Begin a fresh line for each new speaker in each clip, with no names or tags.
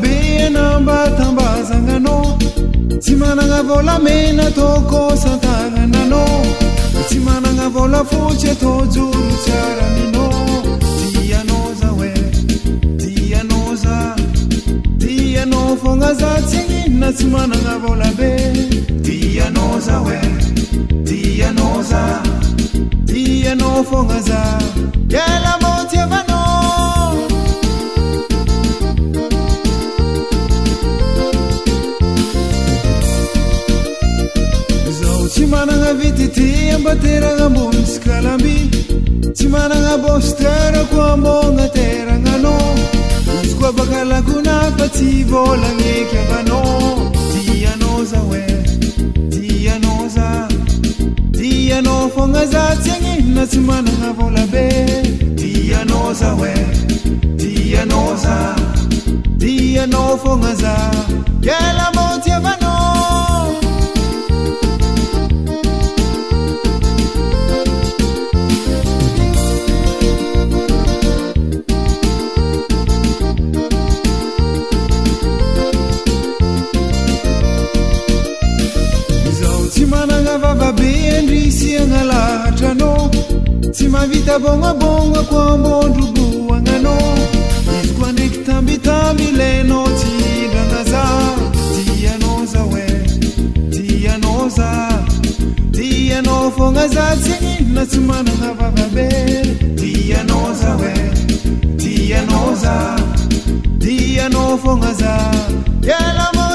be anamba tambazananao tsy manana vola mena tôo kôsatarananao tsy manana vola fotsy atao jolo tsaraninao tianao za hoe tianao za tianao fognga za tsy ninona tsy managna volabe ti anao za hoe ty anao za tyanao fognga za mba teranambonysy kalamby tsy managna bôstera koa mogna teragnana izy koa bakalagonafa tsy vôlagnekanana dianao za hoe dianao za dianao fognaza tsy aninina tsy managna vôla be dianao za hoe dianao za dianao fogna za kelavô vavabe andrysiagna lahatranao tsy mavita bonabona ko ambondrolohagnaanao izy ko ndraiky tambitamby lainao tsy hindragnazah dianao za hoe dianao zah dianao fogna zah tsy inrana tsy managna vavabe dianao
zah hoe dianao zah
dianao fogna zah ialamô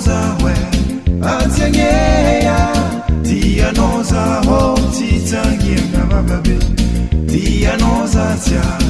gtnzttbb 自 nzc